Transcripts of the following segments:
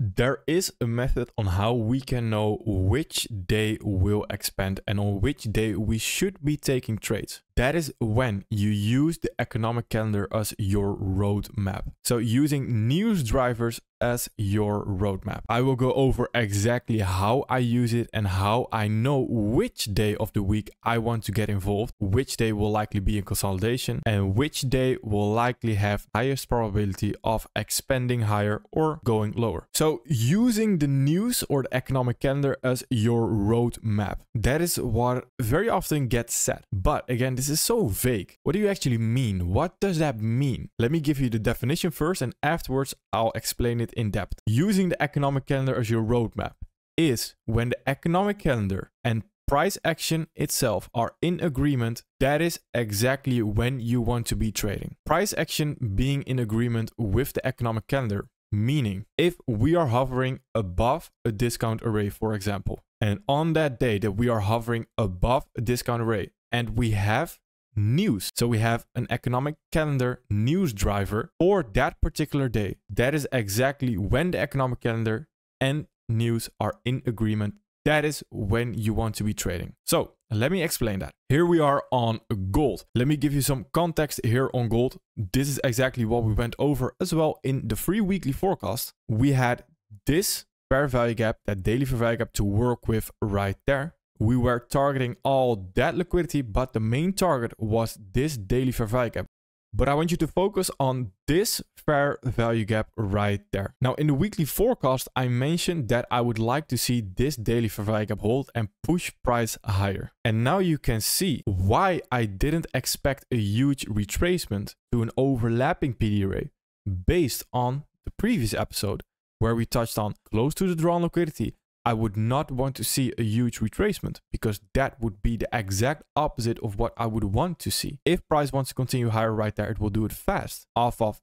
There is a method on how we can know which day will expand and on which day we should be taking trades. That is when you use the economic calendar as your roadmap. So using news drivers as your roadmap. I will go over exactly how I use it and how I know which day of the week I want to get involved, which day will likely be in consolidation, and which day will likely have highest probability of expanding higher or going lower. So using the news or the economic calendar as your roadmap. That is what very often gets said. But again, this is so vague. What do you actually mean? What does that mean? Let me give you the definition first and afterwards I'll explain it in depth. Using the economic calendar as your roadmap is when the economic calendar and price action itself are in agreement, that is exactly when you want to be trading. Price action being in agreement with the economic calendar, meaning if we are hovering above a discount array, for example, and on that day that we are hovering above a discount array and we have news. So we have an economic calendar news driver for that particular day. That is exactly when the economic calendar and news are in agreement. That is when you want to be trading. So let me explain that. Here we are on gold. Let me give you some context here on gold. This is exactly what we went over as well in the free weekly forecast. We had this fair value gap, that daily fair value gap to work with right there we were targeting all that liquidity, but the main target was this daily fair value gap. But I want you to focus on this fair value gap right there. Now, in the weekly forecast, I mentioned that I would like to see this daily fair value gap hold and push price higher. And now you can see why I didn't expect a huge retracement to an overlapping PD array based on the previous episode where we touched on close to the draw on liquidity, I would not want to see a huge retracement because that would be the exact opposite of what I would want to see. If price wants to continue higher right there, it will do it fast off of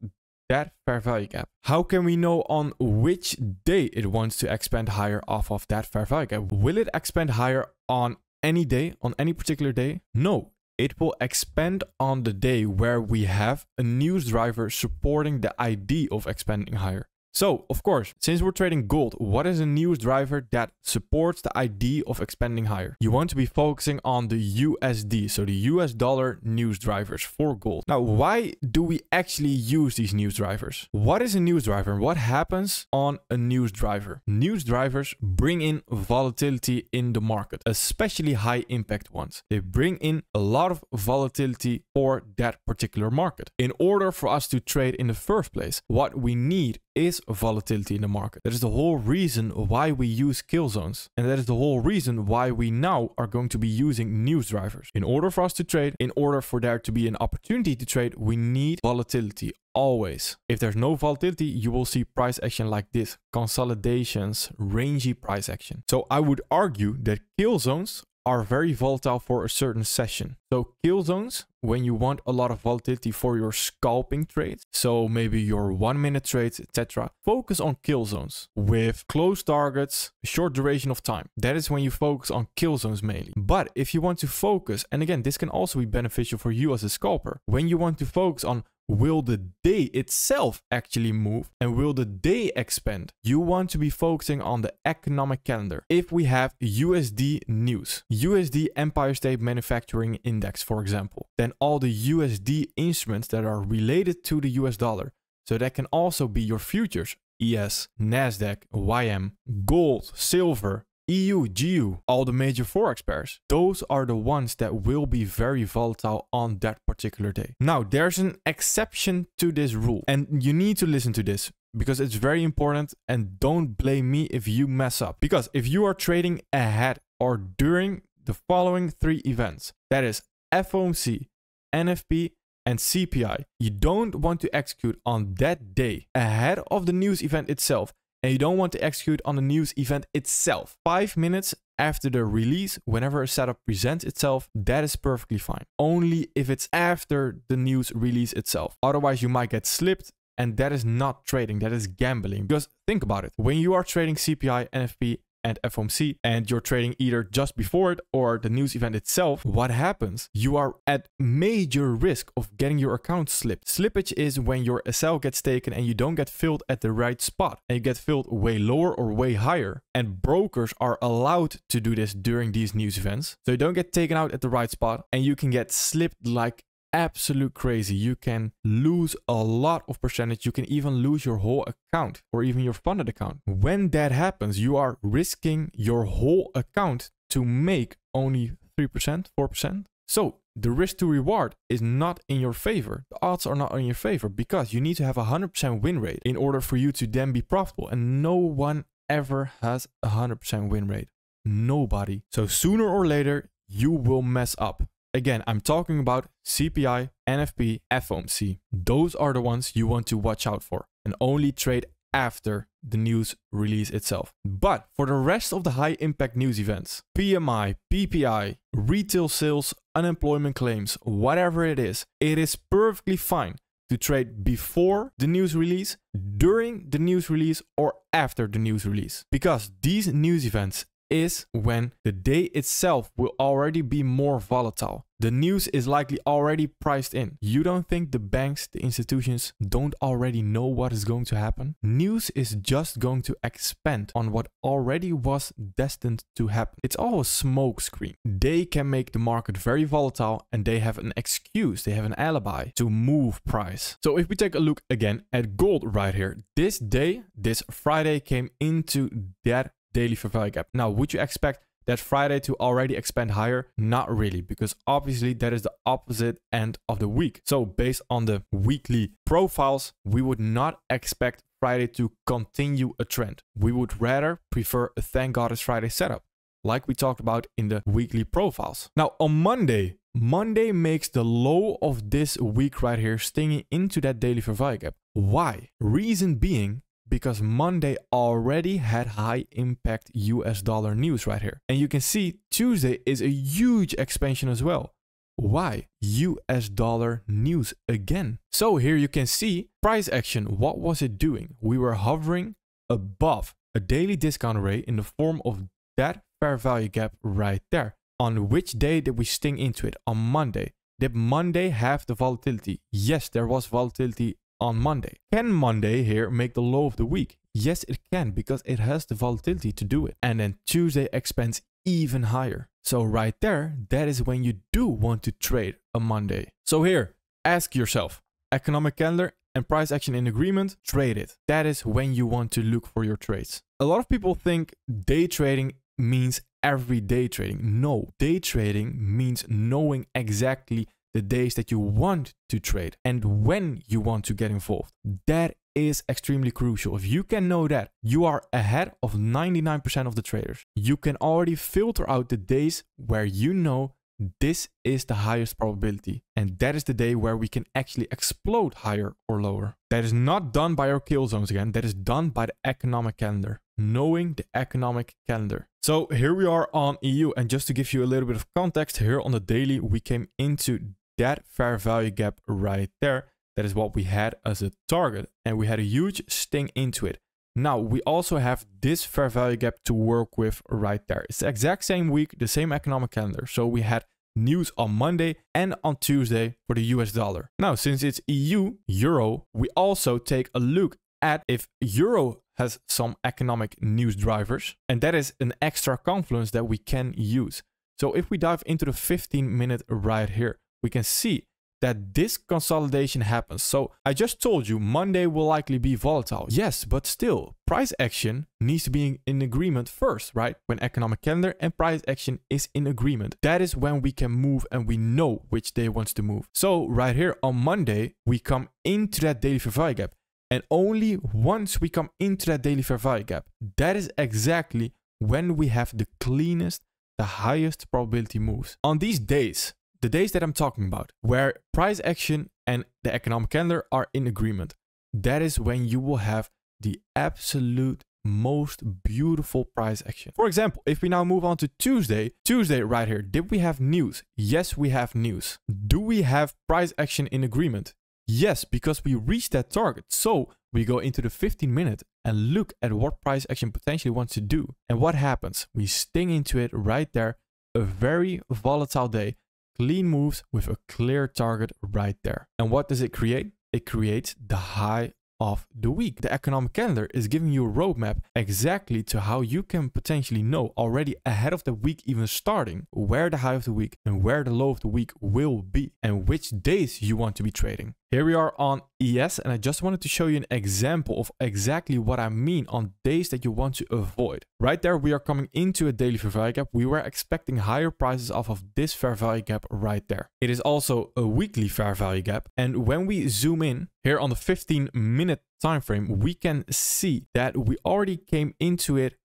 that fair value gap. How can we know on which day it wants to expand higher off of that fair value gap? Will it expand higher on any day, on any particular day? No, it will expand on the day where we have a news driver supporting the idea of expanding higher. So, of course, since we're trading gold, what is a news driver that supports the idea of expanding higher? You want to be focusing on the USD, so the US dollar news drivers for gold. Now, why do we actually use these news drivers? What is a news driver and what happens on a news driver? News drivers bring in volatility in the market, especially high impact ones. They bring in a lot of volatility for that particular market. In order for us to trade in the first place, what we need is volatility in the market. That is the whole reason why we use kill zones. And that is the whole reason why we now are going to be using news drivers. In order for us to trade, in order for there to be an opportunity to trade, we need volatility always. If there's no volatility, you will see price action like this, consolidations, rangy price action. So I would argue that kill zones are very volatile for a certain session. So kill zones, when you want a lot of volatility for your scalping trades, so maybe your one minute trades, etc., focus on kill zones with close targets, short duration of time. That is when you focus on kill zones mainly. But if you want to focus, and again, this can also be beneficial for you as a scalper, when you want to focus on Will the day itself actually move and will the day expand? You want to be focusing on the economic calendar. If we have USD news, USD Empire State Manufacturing Index, for example, then all the USD instruments that are related to the US dollar. So that can also be your futures, ES, NASDAQ, YM, gold, silver, EU, GU, all the major forex pairs. Those are the ones that will be very volatile on that particular day. Now, there's an exception to this rule, and you need to listen to this because it's very important and don't blame me if you mess up. Because if you are trading ahead or during the following three events, that is FOMC, NFP, and CPI, you don't want to execute on that day ahead of the news event itself and you don't want to execute on the news event itself. Five minutes after the release, whenever a setup presents itself, that is perfectly fine. Only if it's after the news release itself. Otherwise, you might get slipped and that is not trading, that is gambling. Because think about it, when you are trading CPI, NFP, and FOMC and you're trading either just before it or the news event itself, what happens? You are at major risk of getting your account slipped. Slippage is when your SL gets taken and you don't get filled at the right spot and you get filled way lower or way higher. And brokers are allowed to do this during these news events. So you don't get taken out at the right spot and you can get slipped like absolute crazy. You can lose a lot of percentage. You can even lose your whole account or even your funded account. When that happens, you are risking your whole account to make only 3%, 4%. So the risk to reward is not in your favor. The odds are not in your favor because you need to have a 100% win rate in order for you to then be profitable. And no one ever has a 100% win rate. Nobody. So sooner or later, you will mess up. Again, I'm talking about CPI, NFP, FOMC. Those are the ones you want to watch out for and only trade after the news release itself. But for the rest of the high impact news events, PMI, PPI, retail sales, unemployment claims, whatever it is, it is perfectly fine to trade before the news release, during the news release, or after the news release. Because these news events is when the day itself will already be more volatile. The news is likely already priced in. You don't think the banks, the institutions don't already know what is going to happen? News is just going to expand on what already was destined to happen. It's all a smokescreen. They can make the market very volatile and they have an excuse, they have an alibi to move price. So if we take a look again at gold right here, this day, this Friday came into that daily fair value gap. Now, would you expect that Friday to already expand higher? Not really, because obviously that is the opposite end of the week. So based on the weekly profiles, we would not expect Friday to continue a trend. We would rather prefer a thank God it's Friday setup, like we talked about in the weekly profiles. Now on Monday, Monday makes the low of this week right here stinging into that daily fair value gap. Why? Reason being because Monday already had high impact US dollar news right here. And you can see Tuesday is a huge expansion as well. Why? US dollar news again. So here you can see price action. What was it doing? We were hovering above a daily discount array in the form of that fair value gap right there. On which day did we sting into it? On Monday. Did Monday have the volatility? Yes, there was volatility on Monday. Can Monday here make the low of the week? Yes, it can because it has the volatility to do it. And then Tuesday expands even higher. So right there, that is when you do want to trade a Monday. So here, ask yourself, economic calendar and price action in agreement, trade it. That is when you want to look for your trades. A lot of people think day trading means everyday trading. No, day trading means knowing exactly the days that you want to trade and when you want to get involved. That is extremely crucial. If you can know that, you are ahead of 99% of the traders. You can already filter out the days where you know this is the highest probability. And that is the day where we can actually explode higher or lower. That is not done by our kill zones again. That is done by the economic calendar. Knowing the economic calendar. So here we are on EU. And just to give you a little bit of context here on the daily, we came into that fair value gap right there, that is what we had as a target. And we had a huge sting into it. Now, we also have this fair value gap to work with right there. It's the exact same week, the same economic calendar. So we had news on Monday and on Tuesday for the US dollar. Now, since it's EU, Euro, we also take a look at if Euro has some economic news drivers. And that is an extra confluence that we can use. So if we dive into the 15 minute right here, we can see that this consolidation happens. So I just told you Monday will likely be volatile. Yes, but still, price action needs to be in agreement first, right? When economic calendar and price action is in agreement. That is when we can move and we know which day wants to move. So right here on Monday, we come into that daily fair value gap. And only once we come into that daily fair value gap, that is exactly when we have the cleanest, the highest probability moves. On these days, the days that I'm talking about, where price action and the economic calendar are in agreement, that is when you will have the absolute most beautiful price action. For example, if we now move on to Tuesday, Tuesday right here, did we have news? Yes, we have news. Do we have price action in agreement? Yes, because we reached that target. So we go into the 15 minute and look at what price action potentially wants to do. And what happens? We sting into it right there. A very volatile day, clean moves with a clear target right there. And what does it create? It creates the high of the week. The economic calendar is giving you a roadmap exactly to how you can potentially know already ahead of the week even starting where the high of the week and where the low of the week will be and which days you want to be trading. Here we are on ES and I just wanted to show you an example of exactly what I mean on days that you want to avoid. Right there we are coming into a daily fair value gap. We were expecting higher prices off of this fair value gap right there. It is also a weekly fair value gap and when we zoom in here on the 15 minute time frame we can see that we already came into it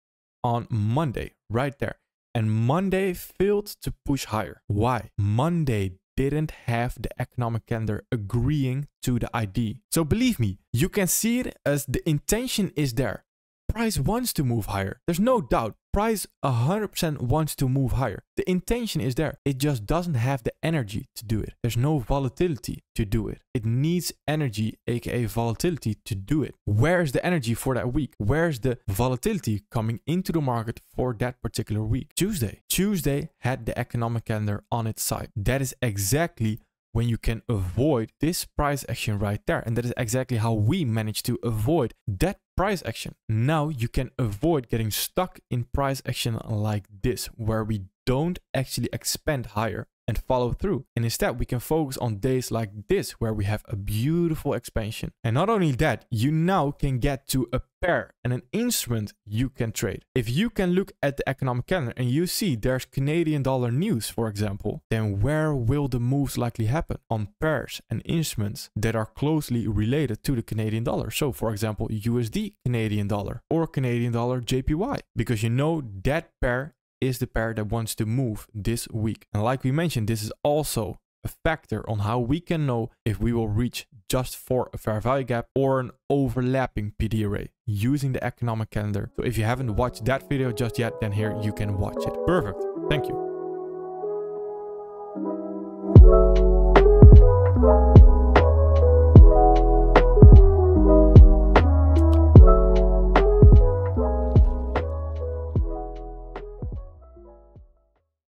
on Monday right there and Monday failed to push higher. Why? Monday didn't have the economic calendar agreeing to the ID. So believe me, you can see it as the intention is there. Price wants to move higher. There's no doubt. Price 100% wants to move higher. The intention is there. It just doesn't have the energy to do it. There's no volatility to do it. It needs energy, aka volatility, to do it. Where's the energy for that week? Where's the volatility coming into the market for that particular week? Tuesday. Tuesday had the economic calendar on its side. That is exactly when you can avoid this price action right there. And that is exactly how we managed to avoid that price action. Now you can avoid getting stuck in price action like this, where we don't actually expand higher and follow through. And instead, we can focus on days like this, where we have a beautiful expansion. And not only that, you now can get to a pair and an instrument you can trade. If you can look at the economic calendar and you see there's Canadian dollar news, for example, then where will the moves likely happen? On pairs and instruments that are closely related to the Canadian dollar. So, for example, USD Canadian dollar or Canadian dollar JPY, because you know that pair is the pair that wants to move this week. And like we mentioned, this is also a factor on how we can know if we will reach just for a fair value gap or an overlapping PD array using the economic calendar. So if you haven't watched that video just yet, then here you can watch it. Perfect. Thank you.